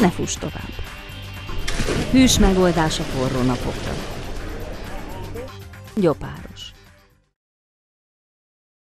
Ne fuss tovább. Hűs megoldás a forró napokra. Gyopáros.